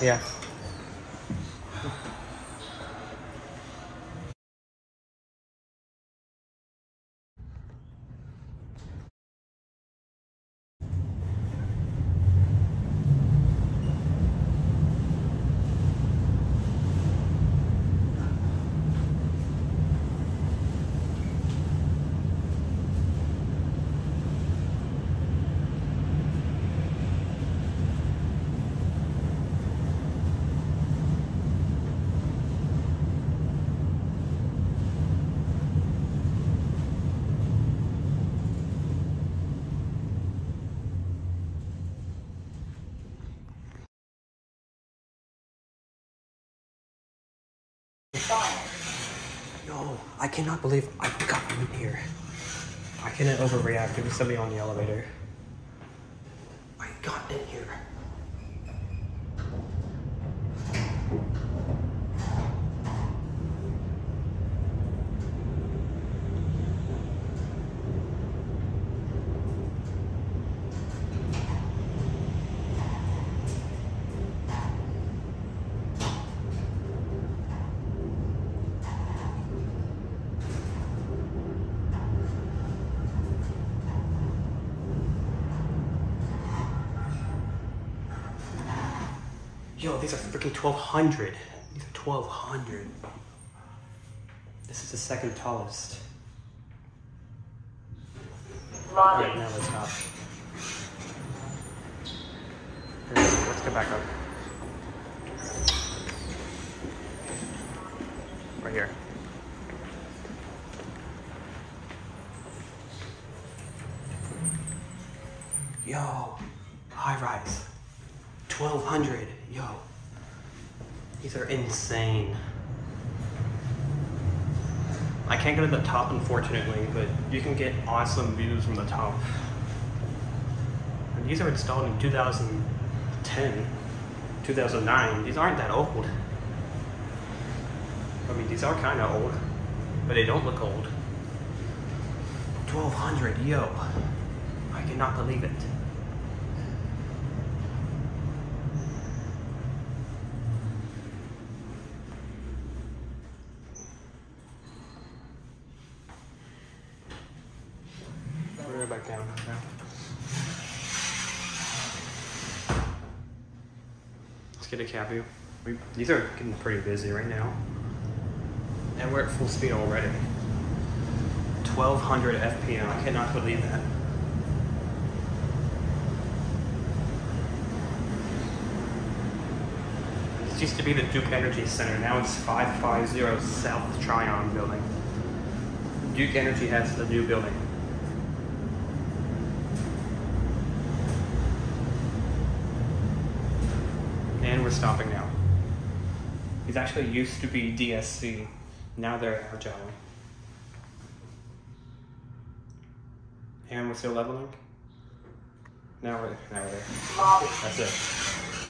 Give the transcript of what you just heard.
Yeah. I cannot believe I got in here. I cannot overreact. There was somebody on the elevator. I got in here. Yo, these are freaking 1200. These are 1200. This is the second tallest. Alright, now let's go back up. Right here. Yo, high rise. 1200. Yo. These are insane. I can't go to the top, unfortunately, but you can get awesome views from the top. And these are installed in 2010, 2009. These aren't that old. I mean, these are kind of old, but they don't look old. 1200, yo. I cannot believe it. Go back down now. Let's get a cab view. We, these are getting pretty busy right now. And we're at full speed already. 1200 FPM. I cannot believe that. This used to be the Duke Energy Center. Now it's 550 South Tryon building. Duke Energy has a new building. Stopping now. These actually used to be DSC. Now they're Agile. And we're still leveling. Now we're now we're there. That's it.